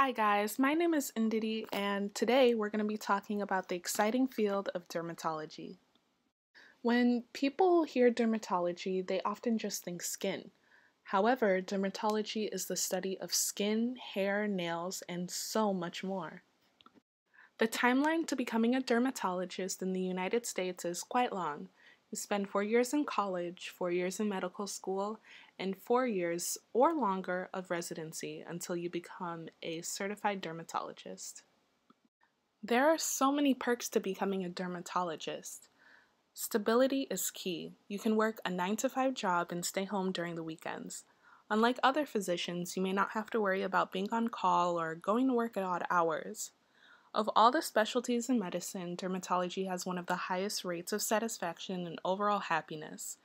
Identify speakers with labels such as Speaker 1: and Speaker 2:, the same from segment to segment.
Speaker 1: Hi guys, my name is Indidi and today we're going to be talking about the exciting field of dermatology. When people hear dermatology, they often just think skin. However, dermatology is the study of skin, hair, nails, and so much more. The timeline to becoming a dermatologist in the United States is quite long. You spend four years in college, four years in medical school, and four years or longer of residency until you become a certified dermatologist. There are so many perks to becoming a dermatologist. Stability is key. You can work a 9 to 5 job and stay home during the weekends. Unlike other physicians, you may not have to worry about being on call or going to work at odd hours. Of all the specialties in medicine, dermatology has one of the highest rates of satisfaction and overall happiness.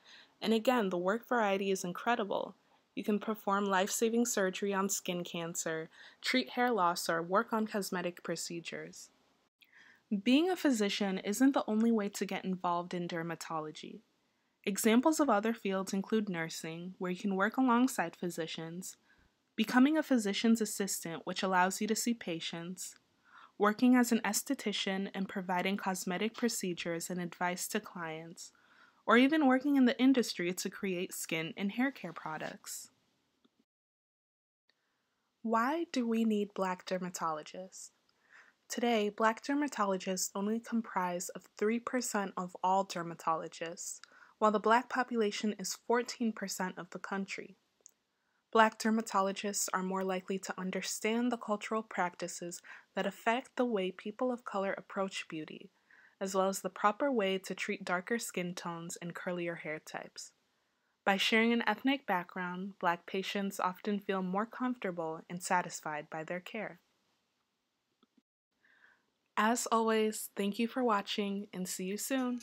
Speaker 1: And again, the work variety is incredible. You can perform life saving surgery on skin cancer, treat hair loss, or work on cosmetic procedures. Being a physician isn't the only way to get involved in dermatology. Examples of other fields include nursing, where you can work alongside physicians, becoming a physician's assistant, which allows you to see patients, working as an esthetician and providing cosmetic procedures and advice to clients, or even working in the industry to create skin and hair care products. Why do we need black dermatologists? Today, black dermatologists only comprise of 3% of all dermatologists, while the black population is 14% of the country. Black dermatologists are more likely to understand the cultural practices that affect the way people of color approach beauty, as well as the proper way to treat darker skin tones and curlier hair types. By sharing an ethnic background, black patients often feel more comfortable and satisfied by their care. As always, thank you for watching and see you soon.